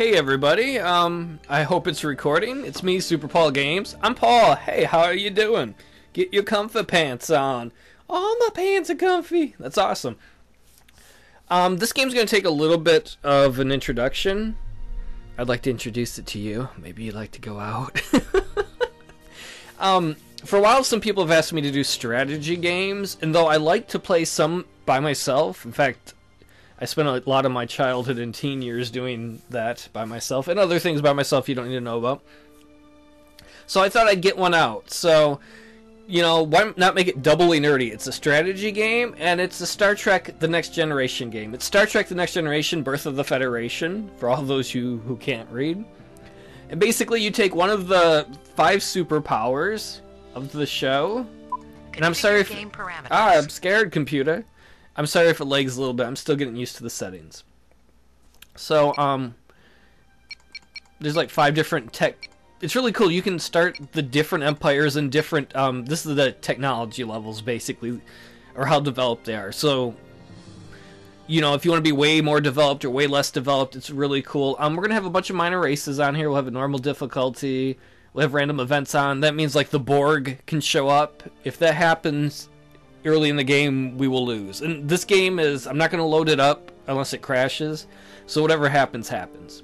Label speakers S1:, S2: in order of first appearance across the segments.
S1: Hey everybody, um, I hope it's recording. It's me, Super Paul Games. I'm Paul. Hey, how are you doing? Get your comfy pants on. Oh, my pants are comfy. That's awesome. Um, this game's going to take a little bit of an introduction. I'd like to introduce it to you. Maybe you'd like to go out. um, for a while, some people have asked me to do strategy games, and though I like to play some by myself, in fact, I spent a lot of my childhood and teen years doing that by myself, and other things by myself you don't need to know about. So I thought I'd get one out. So, you know, why not make it doubly nerdy? It's a strategy game, and it's a Star Trek The Next Generation game. It's Star Trek The Next Generation Birth of the Federation, for all those who, who can't read. And basically, you take one of the five superpowers of the show. And I'm sorry if. Ah, I'm scared, computer. I'm sorry if it lags a little bit. I'm still getting used to the settings. So, um, there's like five different tech. It's really cool. You can start the different empires and different. Um, this is the technology levels basically, or how developed they are. So, you know, if you want to be way more developed or way less developed, it's really cool. Um, we're gonna have a bunch of minor races on here. We'll have a normal difficulty. We'll have random events on. That means like the Borg can show up. If that happens, early in the game, we will lose. And this game is, I'm not going to load it up unless it crashes. So whatever happens, happens.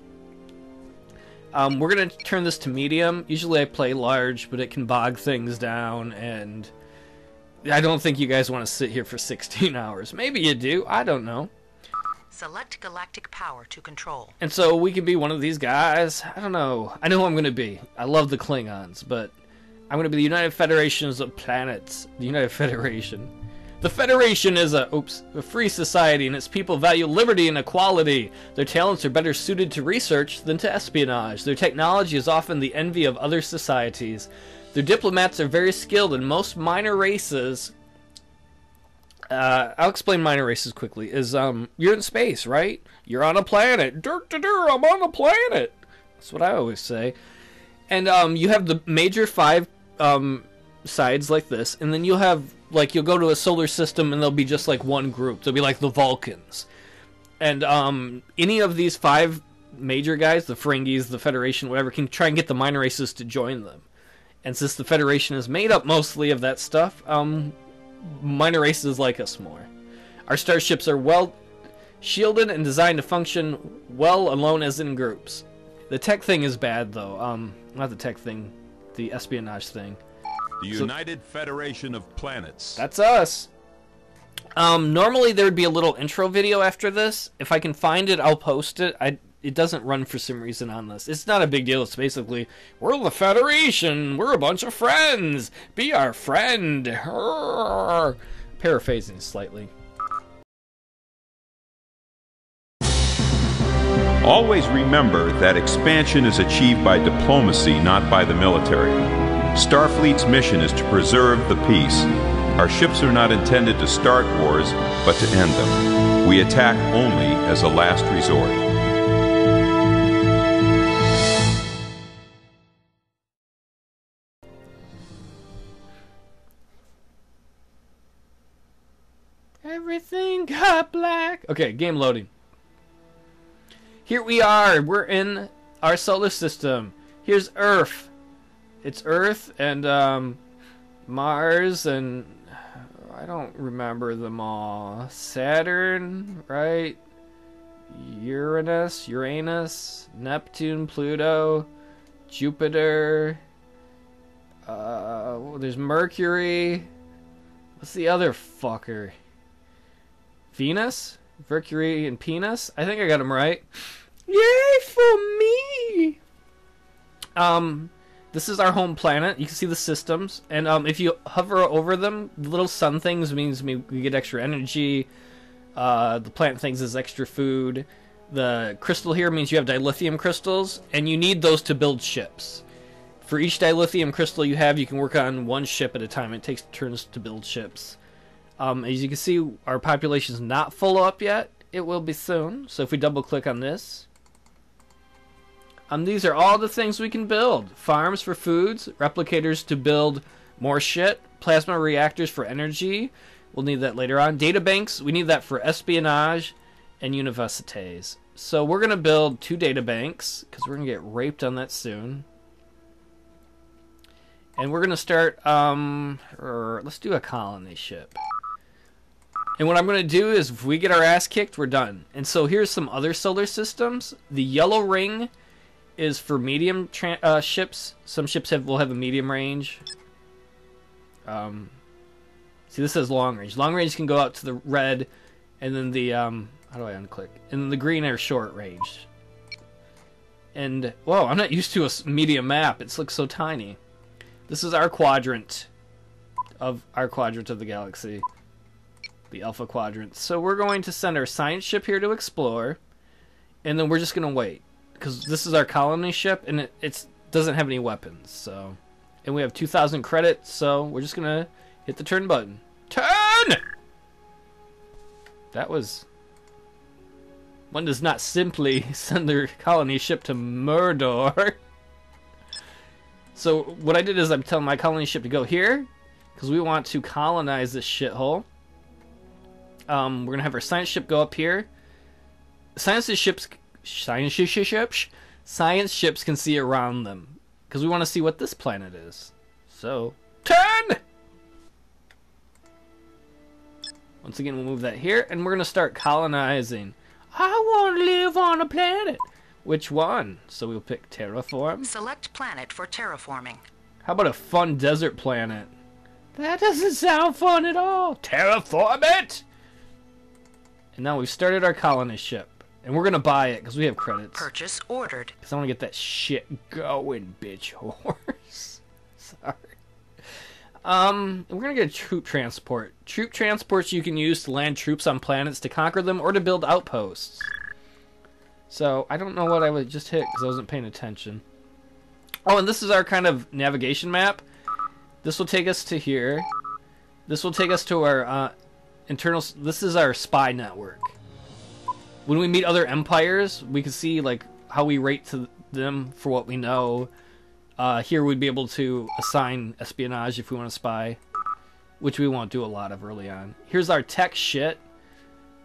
S1: Um, we're going to turn this to medium. Usually I play large, but it can bog things down, and I don't think you guys want to sit here for 16 hours. Maybe you do. I don't know.
S2: Select galactic power to control.
S1: And so we can be one of these guys. I don't know. I know who I'm going to be. I love the Klingons, but I'm going to be the United Federations of Planets. The United Federation. The Federation is a oops, a free society and its people value liberty and equality. Their talents are better suited to research than to espionage. Their technology is often the envy of other societies. Their diplomats are very skilled in most minor races. Uh, I'll explain minor races quickly. Is um, you're in space, right? You're on a planet. Dirt to dirt, I'm on a planet. That's what I always say. And um, you have the major five um, sides like this, and then you'll have like you'll go to a solar system, and there'll be just like one group. There'll be like the Vulcans, and um, any of these five major guys, the Ferengis, the Federation, whatever, can try and get the minor races to join them. And since the Federation is made up mostly of that stuff, um, minor races like us more. Our starships are well shielded and designed to function well alone as in groups. The tech thing is bad though. Um, not the tech thing, the espionage thing.
S3: The
S1: So-
S3: United Federation of Planets.
S1: That's us. Um, normally there would be a little intro video after this. If I can find it, I'll post it. I it doesn't run for some reason on this. It's not a big deal. It's basically we're the Federation. We're a bunch of friends. Be our friend. Paraphrasing slightly.
S3: Always remember that expansion is achieved by diplomacy, not by the military. Starfleet's mission is to preserve the peace. Our ships are not intended to start wars, but to end them. We attack only as a last resort.
S1: Everything got black. Okay, game loading. Here we are. We're in our solar system. Here's Earth. It's Earth and um, Mars and I don't remember them all. Saturn, right? Uranus, Uranus, Neptune, Pluto, Jupiter. Uh, there's Mercury. What's the other fucker? Venus, Mercury, and Penis. I think I got them right. Yay for me! Um, this is our home planet. You can see the systems, and um, if you hover over them, the little sun things means we, we get extra energy. Uh, the plant things is extra food. The crystal here means you have dilithium crystals, and you need those to build ships. For each dilithium crystal you have, you can work on one ship at a time. It takes turns to build ships. Um, as you can see, our population is not full up yet. It will be soon. So if we double click on this, um, these are all the things we can build: farms for foods, replicators to build more shit, plasma reactors for energy. We'll need that later on. Data banks, we need that for espionage and universities. So we're gonna build two data banks because we're gonna get raped on that soon. And we're gonna start. Um, er, let's do a colony ship. And what I'm gonna do is, if we get our ass kicked, we're done. And so here's some other solar systems. The yellow ring is for medium uh, ships. Some ships have will have a medium range. Um, see, this says long range. Long range can go out to the red, and then the um, how do I unclick? And then the green are short range. And whoa, I'm not used to a medium map. It looks so tiny. This is our quadrant of our quadrant of the galaxy, the Alpha Quadrant. So we're going to send our science ship here to explore, and then we're just gonna wait because this is our colony ship, and it it's, doesn't have any weapons. So, and we have 2,000 credits, so we're just gonna hit the turn button. Turn. That was. One does not simply send their colony ship to Mordor. So what I did is I'm telling my colony ship to go here because we want to colonize this shithole. Um, we're gonna have our science ship go up here. Science ships, science ships, science ships can see around them because we want to see what this planet is. So turn. Once again, we'll move that here, and we're gonna start colonizing. I want to live on a planet. Which one? So we'll pick terraform.
S2: Select planet for terraforming.
S1: How about a fun desert planet? That doesn't sound fun at all. Terraform it! And now we've started our colony ship. And we're gonna buy it because we have credits.
S2: Purchase ordered.
S1: Because I want to get that shit going, bitch horse. Sorry. Um, we're gonna get a troop transport. Troop transports you can use to land troops on planets to conquer them or to build outposts. So I don't know what I would just hit because I wasn't paying attention. Oh, and this is our kind of navigation map. This will take us to here. This will take us to our uh, internal. This is our spy network. When we meet other empires, we can see like how we rate to them for what we know. Uh, here we'd be able to assign espionage if we want to spy, which we won't do a lot of early on. Here's our tech shit.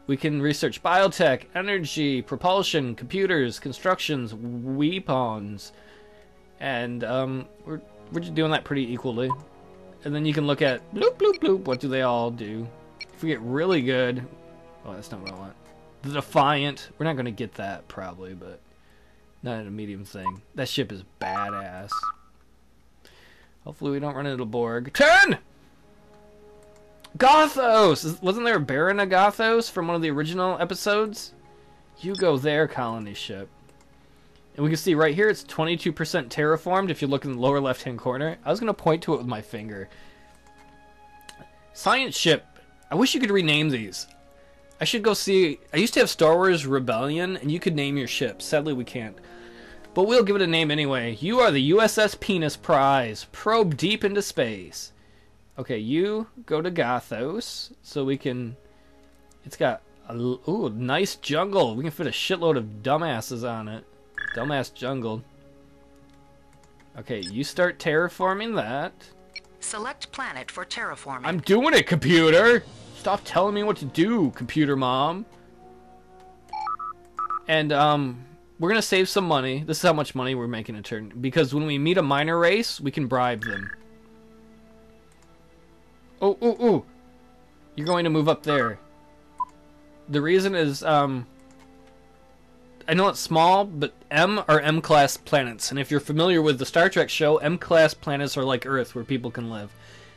S1: We can research biotech, energy, propulsion, computers, constructions, weapons, and um, we're we're just doing that pretty equally. And then you can look at bloop bloop bloop. What do they all do? If we get really good, oh, that's not what I want. The Defiant. We're not going to get that probably, but not a medium thing. That ship is badass. Hopefully we don't run into a Borg. Turn! Gothos! Wasn't there a Baron of Gothos from one of the original episodes? You go there, colony ship. And we can see right here it's 22% terraformed if you look in the lower left hand corner. I was going to point to it with my finger. Science ship. I wish you could rename these. I should go see. I used to have Star Wars Rebellion, and you could name your ship. Sadly, we can't. But we'll give it a name anyway. You are the USS Penis Prize. Probe deep into space. Okay, you go to Gothos, so we can. It's got a ooh nice jungle. We can fit a shitload of dumbasses on it. Dumbass jungle. Okay, you start terraforming that.
S2: Select planet for terraforming.
S1: I'm doing it, computer. Stop telling me what to do, computer mom. And um, we're gonna save some money. This is how much money we're making a turn because when we meet a minor race, we can bribe them. Oh, ooh, ooh! You're going to move up there. The reason is um. I know it's small, but M are M class planets, and if you're familiar with the Star Trek show, M class planets are like Earth, where people can live.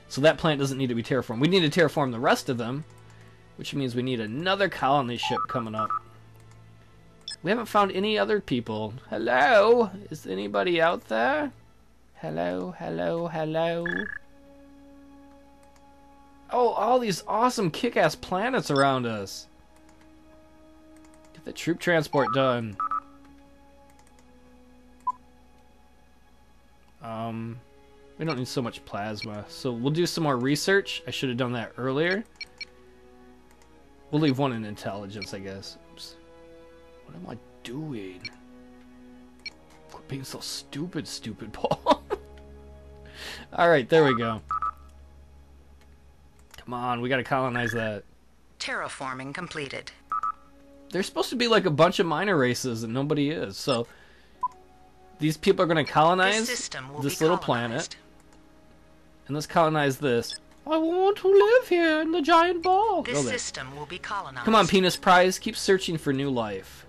S1: So that planet doesn't need to be terraformed. We need to terraform the rest of them, which means we need another colony ship coming up. We haven't found any other people. Hello? Is anybody out there? Hello, hello, hello. Oh, all these awesome kick ass planets around us. The troop transport done. Um, we don't need so much plasma, so we'll do some more research. I should have done that earlier. We'll leave one in intelligence, I guess. Oops. What am I doing? Quit being so stupid, stupid Paul. Alright, there we go. Come on, we gotta colonize that.
S2: Terraforming completed.
S1: There's supposed to be like a bunch of minor races and nobody is. So these people are going to colonize
S2: This system will
S1: this
S2: be
S1: little
S2: colonized.
S1: planet, and let's colonize this. I want to live here in the giant ball. Go
S2: This
S1: there.
S2: system will be colonized.
S1: Come on, Penis Prize, keep searching for new life.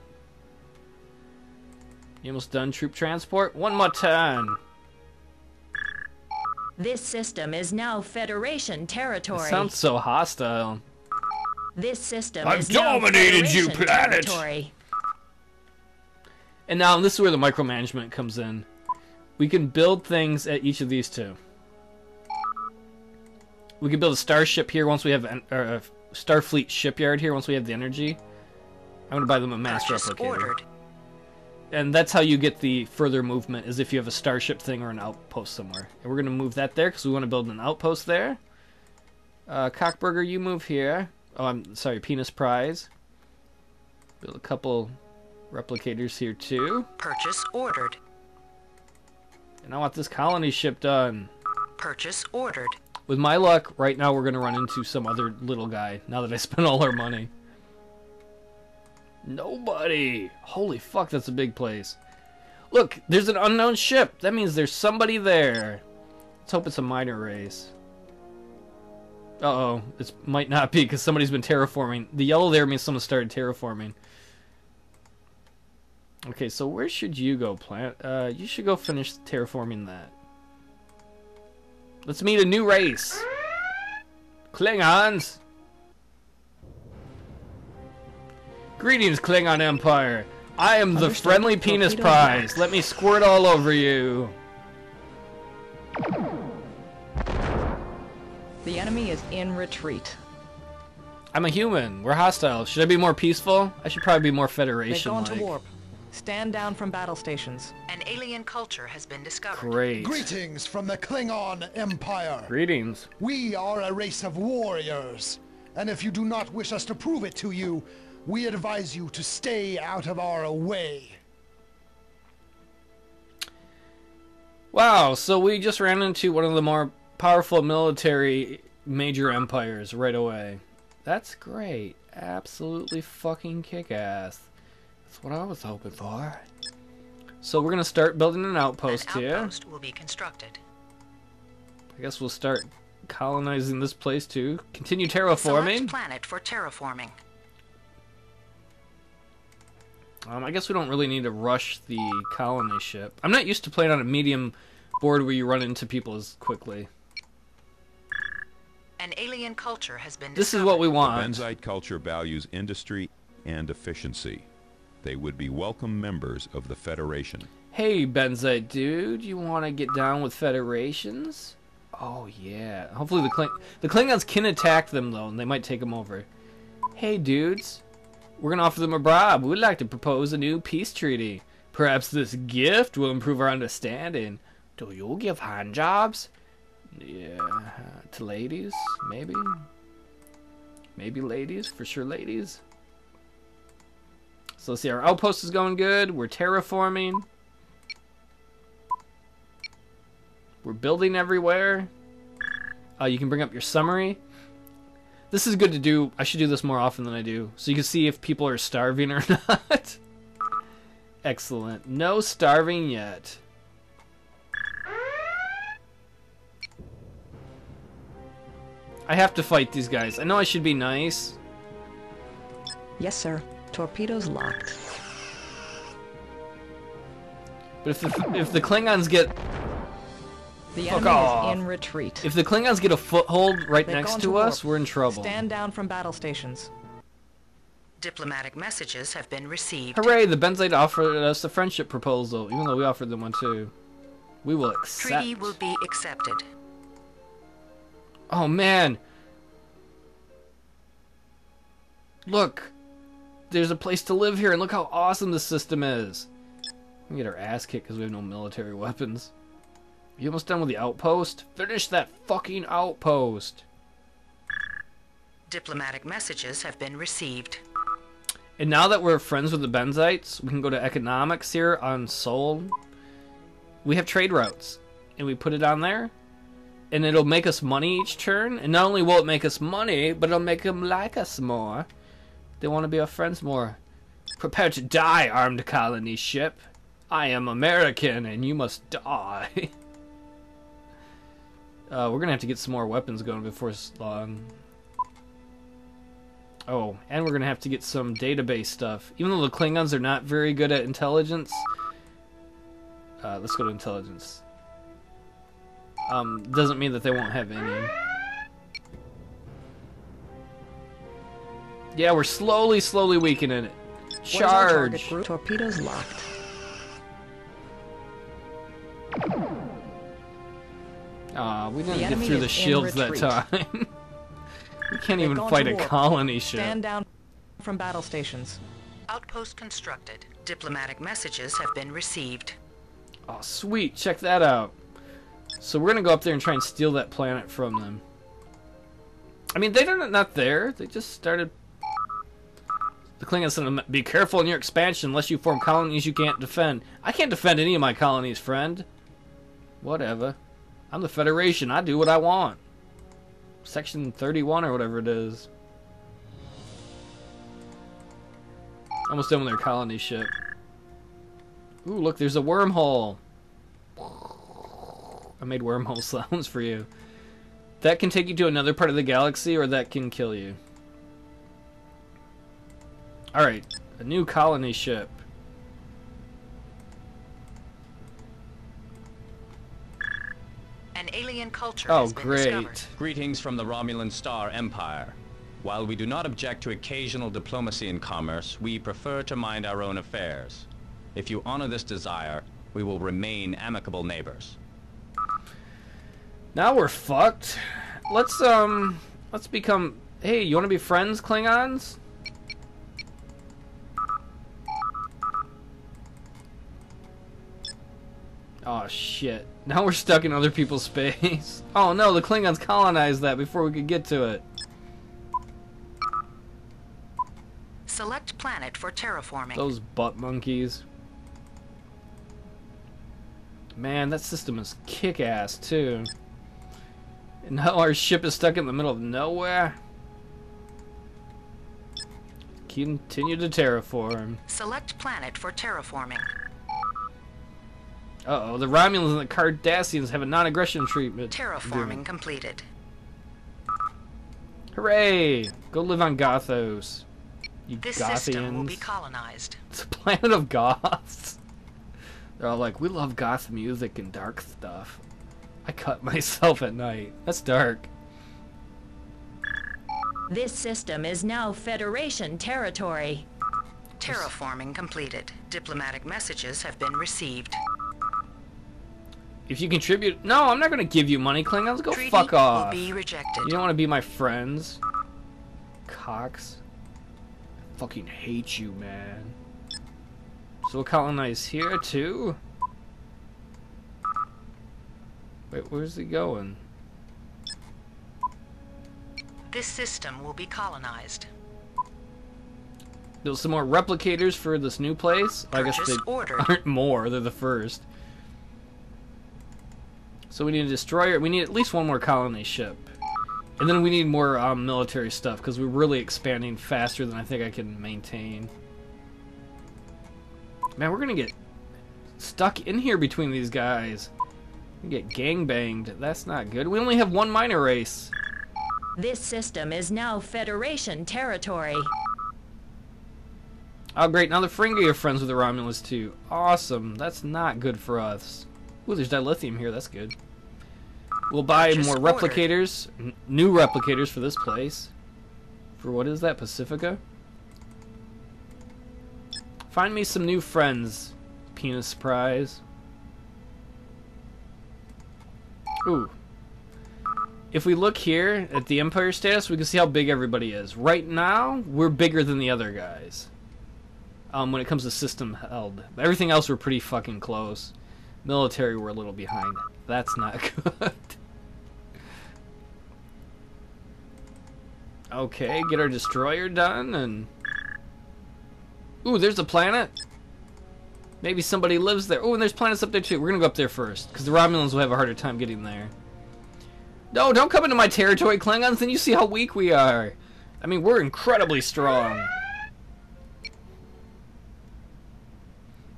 S1: You almost done troop transport? One more turn.
S4: This system is now Federation territory.
S1: Sounds so hostile.
S4: This system
S1: I've
S4: is
S1: dominated you,
S4: Federation
S1: planet.
S4: territory.
S1: And now this is where the micromanagement comes in. We can build things at each of these two. We can build a starship here once we have an, or a Starfleet shipyard here once we have the energy. I'm gonna buy them a mass replicator.
S2: ordered.
S1: And that's how you get the further movement is if you have a starship thing or an outpost somewhere. And we're gonna move that there because we want to build an outpost there. Uh, Cockburger, you move here. Oh, I'm sorry, Penis Prize. Build a couple replicators here too.
S2: Purchase ordered.
S1: And I want this colony ship done.
S2: Purchase ordered.
S1: With my luck, right now we're gonna run into some other little guy. Now that I spent all our money. Nobody. Holy fuck, that's a big place. Look, there's an unknown ship. That means there's somebody there. Let's hope it's a minor race. Uh oh, it might not be because somebody's been terraforming. The yellow there means someone started terraforming. Okay, so where should you go, plant? Uh, you should go finish terraforming that. Let's meet a new race. Klingons. Greetings, Klingon Empire. I am the friendly penis prize. Let me squirt all over you.
S5: Is in retreat.
S1: I'm a human. We're hostile. Should I be more peaceful? I should probably be more Federation.
S5: They've
S1: Federation.
S5: gone to warp. Stand down from battle stations.
S2: An alien culture has been discovered.
S1: Great.
S6: Greetings from the Klingon Empire.
S1: Greetings.
S6: We are a race of warriors. And if you do not wish us to prove it to you, we advise you to stay out of our way.
S1: Wow, so we just ran into one of the more powerful military major empires right away. That's great. Absolutely fucking kick ass. That's what I was hoping for. So we're gonna start building an outpost
S2: An
S1: here.
S2: outpost will be constructed.
S1: I guess we'll start colonizing this place too. Continue
S2: Select
S1: terraforming.
S2: planet for terraforming.
S1: Um, I guess we don't really need to rush the colony ship. I'm not used to playing on a medium board where you run into people as quickly.
S2: An alien culture has been
S1: This is what we want.
S3: The Benzite culture values industry and efficiency. They would be welcome members of the Federation.
S1: Hey, Benzite dude, you want to get down with federations? Oh yeah. Hopefully the Kling- the Klingons can attack them though, and they might take them over. Hey, dudes, we're gonna offer them a bribe. We'd like to propose a new peace treaty. Perhaps this gift will improve our understanding. Do you give hand jobs? Yeah, to ladies, maybe. Maybe ladies, for sure, ladies. So let's see, our outpost is going good. We're terraforming. We're building everywhere. Uh, you can bring up your summary. This is good to do. I should do this more often than I do. So you can see if people are starving or not. Excellent. No starving yet. I have to fight these guys. I know I should be nice.
S5: Yes, sir. Torpedoes locked.
S1: But if the, if the Klingons get
S5: The
S1: Fuck
S5: enemy
S1: off.
S5: is in retreat.
S1: if the Klingons get a foothold right
S5: They've
S1: next to
S5: to
S1: us, we're in trouble.
S5: Stand down from battle stations.
S2: Diplomatic messages have been received.
S1: Hooray! The Benzite offered us a friendship proposal, even though we offered them one too. We will accept.
S2: Treaty will be accepted.
S1: Oh man! Look, there's a place to live here, and look how awesome this system is. We get our ass kicked because we have no military weapons. You almost done with the outpost? Finish that fucking outpost!
S2: Diplomatic messages have been received.
S1: And now that we're friends with the Benzites, we can go to economics here on Sol. We have trade routes, and we put it on there, and it'll make us money each turn. And not only will it make us money, but it'll make them like us more. They want to be our friends more. Prepare to die, armed colony ship. I am American, and you must die. uh, we're gonna have to get some more weapons going before long. Oh, and we're gonna have to get some database stuff. Even though the Klingons are not very good at intelligence. Uh, let's go to intelligence. Um, doesn't mean that they won't have any. Yeah, we're slowly, slowly weakening it.
S5: What is our target
S1: Charge.
S5: Torpedoes locked.
S1: Aw, we didn't
S5: The
S1: get through the shields that time. we can't
S5: They've
S1: even fight a colony ship.
S5: Stand down from battle stations.
S2: Outpost constructed. Diplomatic messages have been received.
S1: Oh, sweet. Check that out. So we're gonna go up there and try and steal that planet from them. I mean, they're not there. They just started. The Klingons said, "Um, "Be careful in your expansion, unless you form colonies you can't defend." I can't defend any of my colonies, friend. Whatever. I'm the Federation. I do what I want. Section 31 or whatever it is. Almost done with their colony ship. Ooh, look, there's a wormhole. I made wormhole sounds for you. That can take you to another part of the galaxy, or that can kill you. Alright, a new colony ship.
S2: An alien culture
S1: Oh,
S2: has been
S1: great.
S2: discovered.
S7: Greetings from the Romulan Star Empire. While we do not object to occasional diplomacy and commerce, we prefer to mind our own affairs. If you honor this desire, we will remain amicable neighbors.
S1: Now we're fucked. Let's, um, let's become. Hey, you want to be friends, Klingons? Oh shit. Now we're stuck in other people's space. Oh no, the Klingons colonized that before we could get to it.
S2: Select planet for terraforming.
S1: Those butt monkeys. Man, that system is kick ass too. And now our ship is stuck in the middle of nowhere. Continue to terraform.
S2: Select planet for terraforming.
S1: Uh oh, the Romulans and the Cardassians have a non aggression treatment.
S2: Terraforming completed.
S1: Hooray! Go live on Gothos. You
S2: This
S1: Gothians.
S2: system will be colonized.
S1: It's a planet of goths. They're all like, we love goth music and dark stuff. I cut myself at night. That's dark.
S4: This system is now Federation territory.
S2: Terraforming completed. Diplomatic messages have been received.
S1: If you contribute, no, I'm not gonna give you money, Klingons. Go
S2: Treaty
S1: fuck
S2: will
S1: off.
S2: be rejected.
S1: You don't want to be my friends, Cox. I fucking hate you, man. So we'll colonize here too. Wait, where's he going?
S2: This system will be colonized.
S1: Build some more replicators for this new place. I guess they
S2: ordered.
S1: aren't more. They're the first. So we need a destroyer. We need at least one more colony ship. And then we need more um, military stuff because we're really expanding faster than I think I can maintain. Man, we're gonna get stuck in here between these guys. Get gang banged. That's not good. We only have one minor race.
S4: This system is now Federation territory.
S1: Oh, great. Now the Ferengi are friends with the Romulans, too. Awesome. That's not good for us. Ooh, there's dilithium here. That's good. We'll buy more
S2: ordered.
S1: replicators. New replicators for this place. For what is that, Pacifica? Find me some new friends, Penis Prize. Ooh. If we look here at the Empire status, we can see how big everybody is. Right now, we're bigger than the other guys um, when it comes to system held. Everything else we're pretty fucking close. Military we're a little behind. That's not good. okay, get our destroyer done and Ooh, there's a planet. Maybe somebody lives there. Oh, and there's planets up there too. We're gonna go up there first, because the Romulans will have a harder time getting there. No, don't come into my territory, Klingons, then you see how weak we are. I mean, we're incredibly strong.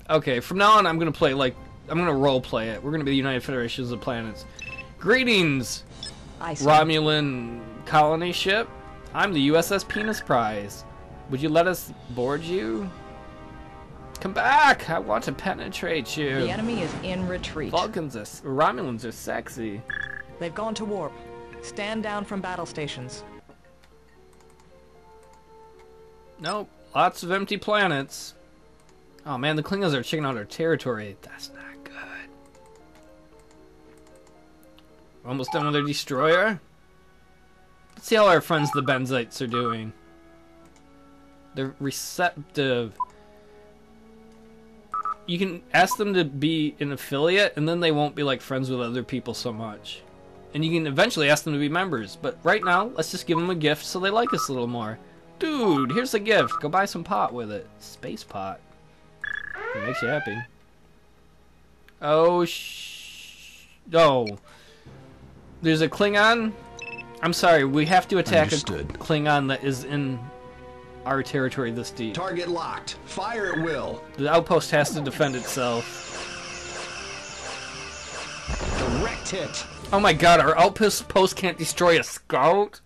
S1: Okay, from now on, I'm gonna play like I'm gonna role play it. We're gonna be the United Federations of Planets. Greetings,
S5: I see.
S1: Romulan colony ship. I'm the USS Penis Prize. Would you let us board you? Come back! I want to penetrate you.
S5: The enemy is in retreat.
S1: Vulcans are Romulans are sexy.
S5: They've gone to warp. Stand down from battle stations.
S1: Nope, lots of empty planets. Oh man, the Klingons are checking out our territory. That's not good. Almost done with their destroyer. Let's see how our friends the Benzites are doing. They're receptive. You can ask them to be an affiliate, and then they won't be like friends with other people so much. And you can eventually ask them to be members. But right now, let's just give them a gift so they like us a little more. Dude, here's a gift. Go buy some pot with it. Space pot. It makes you happy. Oh, sh... Oh. There's a Klingon. I'm sorry, we have to attack
S8: Understood.
S1: a Klingon that is in our territory this deep.
S8: Target locked. Fire at will.
S1: The outpost has to defend itself.
S8: Direct hit.
S1: Oh my god, our outpost post can't destroy a scout?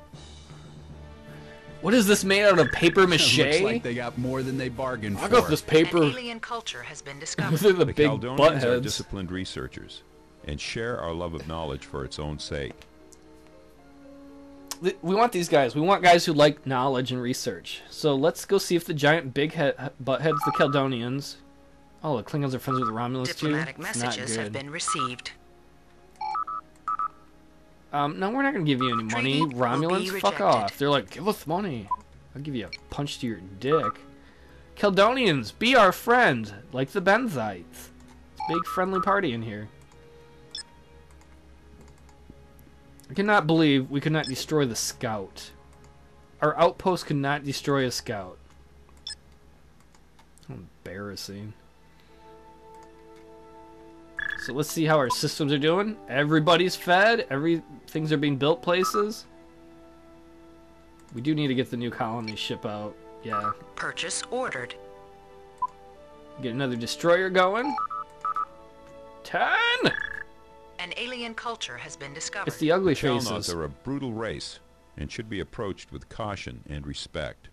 S1: What is this made out of paper mache?
S9: Looks like they got more than they bargained
S1: I
S9: for.
S1: got this
S2: An
S1: paper.
S2: alien culture has been discovered.
S1: Those are the
S3: The
S1: big
S3: Caldonians
S1: butt
S3: are disciplined researchers and share our love of knowledge for its own sake.
S1: We want these guys. We want guys who like knowledge and research. So let's go see if the giant big head butt heads, the Caledonians. Oh, the Klingons are friends with the Romulans too.
S2: Diplomatic messages have been received.
S1: Um, no, we're not gonna give you any money,
S2: Treaty
S1: Romulans. Fuck off. They're like, give us money. I'll give you a punch to your dick. Caledonians, be our friend, like the Benzites. It's big friendly party in here. I cannot believe we could not destroy the scout. Our outpost could not destroy a scout. How embarrassing. So let's see how our systems are doing. Everybody's fed. Every things are being built places. We do need to get the new colony ship out. Yeah.
S2: Purchase ordered.
S1: Get another destroyer going. Ten.
S2: An alien culture has been discovered.
S1: It's the ugly
S3: Chalnoths
S1: faces.
S3: are a brutal race and should be approached with caution and respect.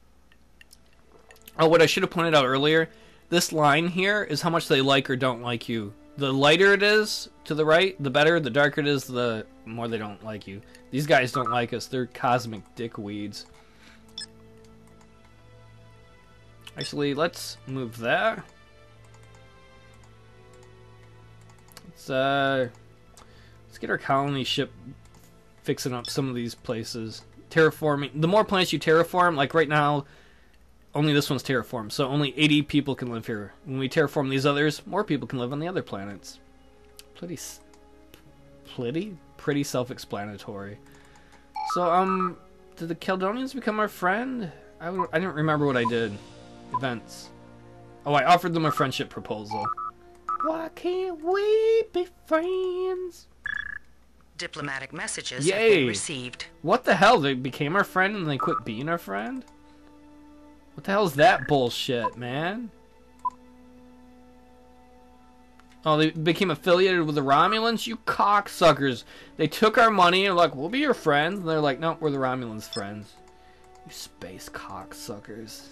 S1: Oh, what I should have pointed out earlier. This line here is how much they like or don't like you. The lighter it is to the right, the better. The darker it is, the more they don't like you. These guys don't like us. They're cosmic dickweeds. Actually, let's move there. Let's uh, let's get our colony ship fixing up some of these places. Terraforming. The more planets you terraform, like right now, only this one's terraformed, so only 80 people can live here. When we terraform these others, more people can live on the other planets. Pretty, pretty, pretty self-explanatory. So, um, did the Caledonians become our friend? I, I didn't remember what I did. Events. Oh, I offered them a friendship proposal. Why can't we be friends?
S2: Diplomatic messages have
S1: Yay.
S2: been received.
S1: What the hell? They became our friend and they quit being our friend? What the hell is that bullshit, man? Oh, they became affiliated with the Romulans? You cocksuckers. They took our money and were like, we'll be your friends. And they're like, no, we're the Romulans' friends. You space cocksuckers.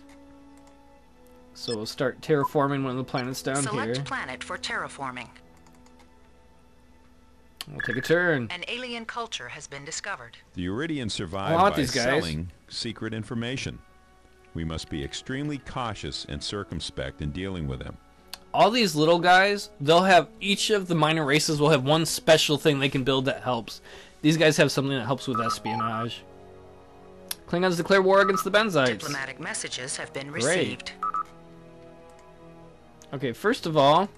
S1: So we'll start terraforming one of the planets down
S2: Select
S1: here.
S2: planet for terraforming.
S1: We'll take a turn.
S2: An alien culture has been discovered.
S3: The Yridians survive
S1: I
S3: by
S1: these guys.
S3: selling secret information. We must be extremely cautious and circumspect in dealing with them.
S1: all these little guys, they'll have each of the minor races will have one special thing they can build that helps. These guys have something that helps with espionage. Klingons declare war against the Benzites.
S2: Diplomatic messages have been received.
S1: Great.
S2: received.
S1: Okay, first of all,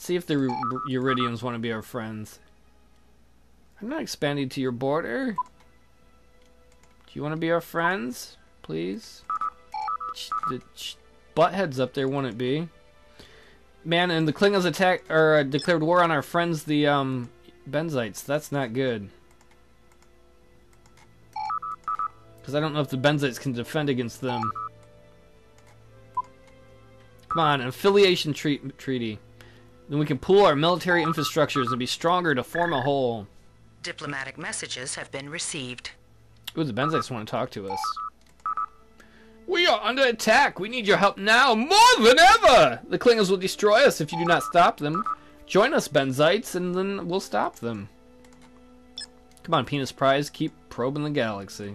S1: see if the Ur- Yridians want to be our friends. I'm not expanding to your border. Do you want to be our friends, please? The buttheads up there wouldn't be. Man, and the Klingons attack or uh, declared war on our friends, the um Benzites. That's not good. Because I don't know if the Benzites can defend against them. Come on, affiliation treat- treaty. Then we can pool our military infrastructures and be stronger to form a whole.
S2: Diplomatic messages have been received.
S1: Ooh, the Benzites want to talk to us. We are under attack. We need your help now more than ever. The Klingons will destroy us if you do not stop them. Join us, Benzites, and then we'll stop them. Come on, Penis Prize, keep probing the galaxy.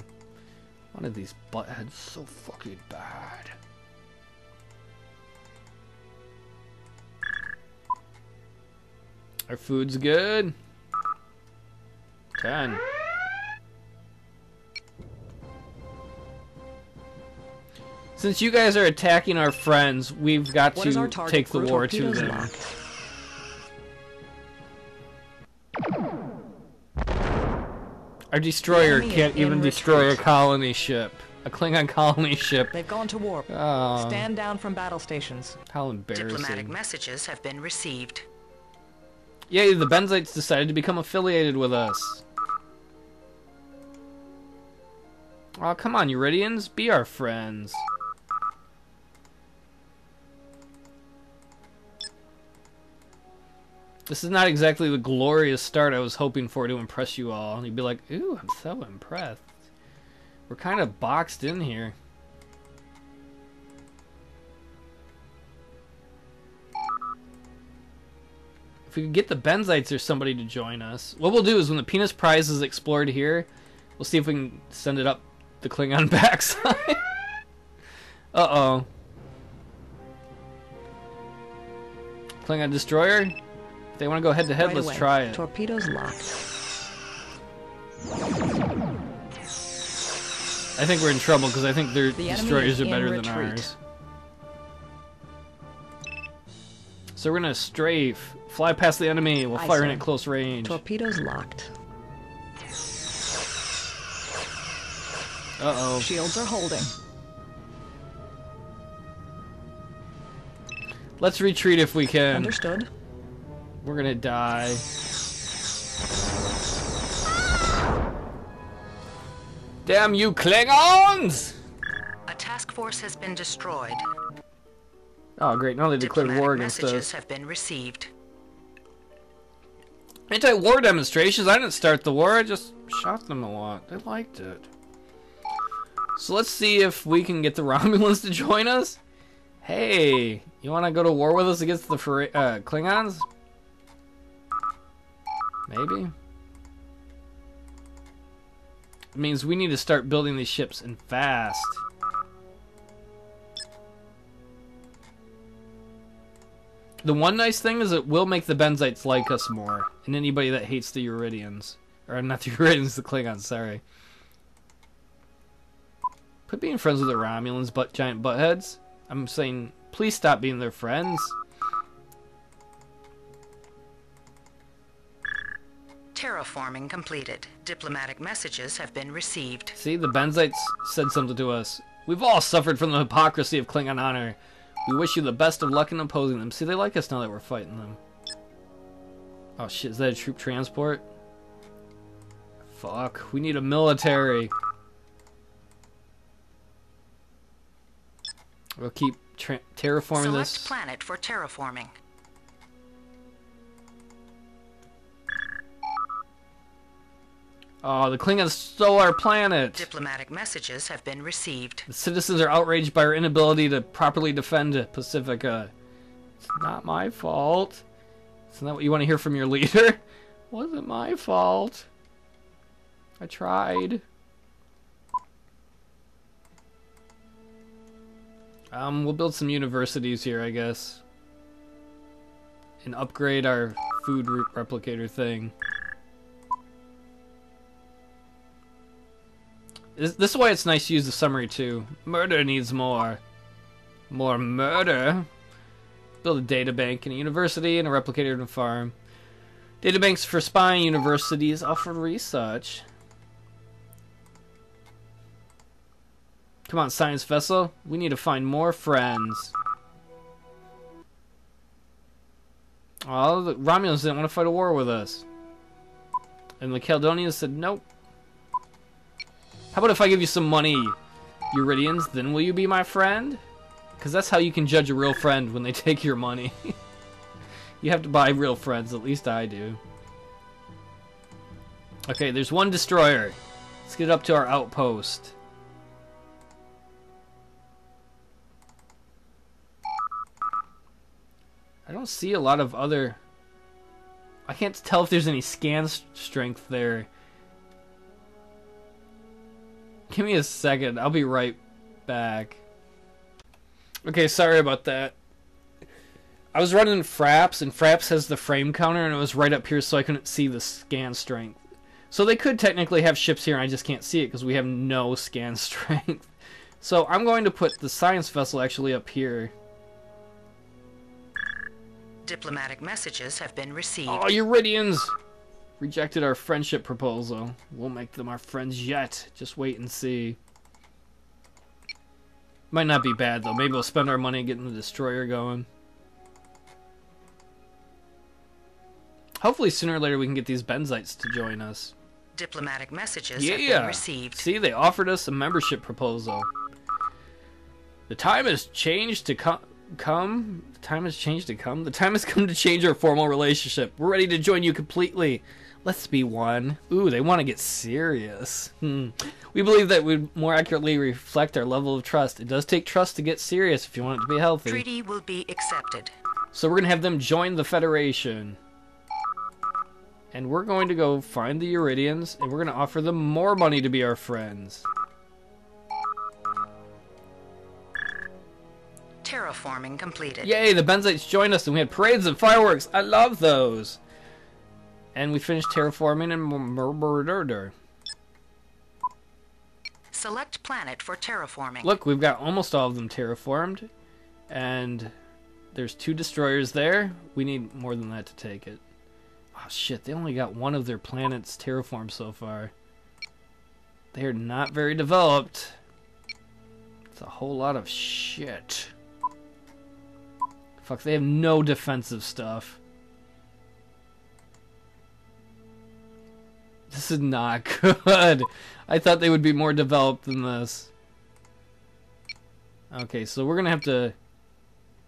S1: One of these buttheads so fucking bad. Our food's good. Ten. Since you guys are attacking our friends, we've got
S5: What is our
S1: to take the war to them.
S5: locked?
S1: Our destroyer can't
S5: in
S1: even destroy a colony ship. A Klingon colony ship.
S5: They've gone to warp.
S1: Oh,
S5: Stand down from battle stations.
S1: how embarrassing.
S2: Diplomatic messages have been received.
S1: Yay, the Benzites decided to become affiliated with us. Oh, come on, Yridians. Be our friends. This is not exactly the glorious start I was hoping for to impress you all. You'd be like, ooh, I'm so impressed. We're kind of boxed in here. If we could get the Benzites or somebody to join us. What we'll do is when the Penis Prize is explored here, we'll see if we can send it up the Klingon backside. Uh-oh. Klingon Destroyer? If they want to go head to head,
S5: Right
S1: let's
S5: away.
S1: try it.
S5: Torpedoes locked.
S1: I think we're in trouble because I think their
S5: The
S1: destroyers are better than
S5: retreat.
S1: ours. So we're gonna strafe, fly past the enemy. We'll
S5: Aye,
S1: fire at close range.
S5: Torpedoes locked.
S1: Uh oh.
S5: Shields are holding.
S1: Let's retreat if we can.
S5: Understood.
S1: We're gonna die. Damn you Klingons!
S2: A task force has been destroyed.
S1: Oh great, now they declared war against
S2: messages
S1: us.
S2: have been received.
S1: Anti-war demonstrations? I didn't start the war, I just shot them a lot. They liked it. So let's see if we can get the Romulans to join us. Hey, you want to go to war with us against the uh, Klingons? Maybe. It means we need to start building these ships and fast. The one nice thing is it will make the Benzites like us more, and anybody that hates the Yridians. Or not the Yridians, the Klingons, sorry. Quit being friends with the Romulans, but giant buttheads. I'm saying, please stop being their friends.
S2: Terraforming completed. Diplomatic messages have been received.
S1: See, the Benzites said something to us. We've all suffered from the hypocrisy of Klingon honor. We wish you the best of luck in opposing them. See, they like us now that we're fighting them. Oh shit, is that a troop transport? Fuck, we need a military. We'll keep terraforming
S2: Select
S1: this.
S2: planet for terraforming.
S1: Oh, the Klingons stole our planet.
S2: Diplomatic messages have been received.
S1: The citizens are outraged by our inability to properly defend Pacifica. It's not my fault. Isn't that what you want to hear from your leader? Wasn't my fault. I tried. Um, we'll build some universities here, I guess. And upgrade our food re- replicator thing. This, this is why it's nice to use the summary too. Murder needs more. More murder. Build a data bank and a university and a replicator in a farm. Data banks for spying universities offer research. Come on, science vessel. We need to find more friends. Oh, the Romulans didn't want to fight a war with us. And the Caledonians said, nope. How about if I give you some money, Yridians? Then will you be my friend? because that's how you can judge a real friend when they take your money. you have to buy real friends, at least I do. Okay, there's one destroyer. Let's get up to our outpost. I don't see a lot of other... I can't tell if there's any scan strength there. Give me a second. I'll be right back. Okay, sorry about that. I was running Fraps, and Fraps has the frame counter, and it was right up here, so I couldn't see the scan strength. So they could technically have ships here, and I just can't see it because we have no scan strength. So I'm going to put the science vessel actually up here.
S2: Diplomatic messages have been received.
S1: Oh, Yridians! Rejected our friendship proposal. We'll make them our friends yet. Just wait and see. Might not be bad, though. Maybe we'll spend our money getting the destroyer going. Hopefully sooner or later we can get these Benzites to join us.
S2: Diplomatic messages
S1: yeah.
S2: have been received.
S1: See, they offered us a membership proposal. The time has changed to come. Come. The time has changed to come. The time has come to change our formal relationship. We're ready to join you completely. Let's be one. Ooh, they want to get serious. Hmm. We believe that would more accurately reflect our level of trust. It does take trust to get serious if you want it to be healthy.
S2: Treaty will be accepted.
S1: So we're gonna have them join the Federation. And we're going to go find the Yridians, and we're going to offer them more money to be our friends.
S2: Terraforming completed.
S1: Yay, the Benzites joined us, and we had parades and fireworks. I love those. And we finished terraforming and Mordor.
S2: Select planet for terraforming.
S1: Look, we've got almost all of them terraformed. And there's two destroyers there. We need more than that to take it. Oh shit, they only got one of their planets terraformed so far. They are not very developed. It's a whole lot of shit. Fuck, they have no defensive stuff. This is not good. I thought they would be more developed than this. Okay, so we're gonna have to...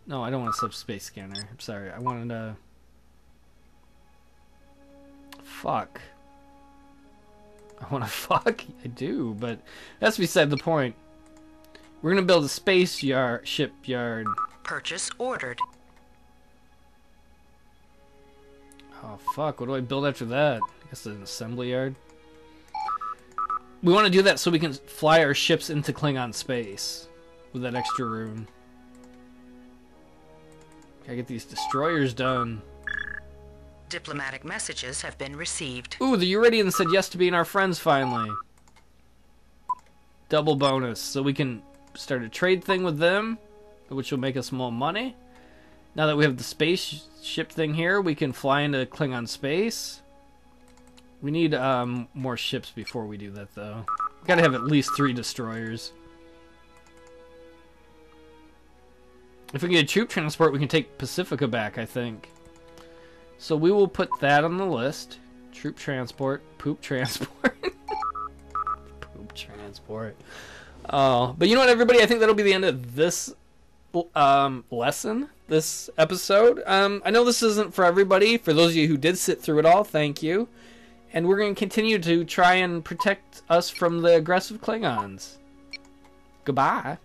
S1: No, I don't want a subspace scanner. I'm sorry. I wanted to... Fuck. I want to fuck? I do, but that's beside the point. We're gonna build a space yard, shipyard.
S2: Purchase ordered.
S1: Oh fuck, what do I build after that? I guess an assembly yard. We want to do that so we can fly our ships into Klingon space with that extra room. Gotta get these destroyers done.
S2: Diplomatic messages have been received.
S1: Ooh, the Yridians said yes to being our friends finally. Double bonus, so we can start a trade thing with them, which will make us more money. Now that we have the spaceship thing here, we can fly into Klingon space. We need um, more ships before we do that, though. We gotta have at least three destroyers. If we get a troop transport, we can take Pacifica back, I think. So we will put that on the list. Troop transport, poop transport. poop transport. Oh, but you know what, everybody? I think that'll be the end of this um, lesson, this episode. Um, I know this isn't for everybody. For those of you who did sit through it all, thank you. And we're going to continue to try and protect us from the aggressive Klingons. Goodbye.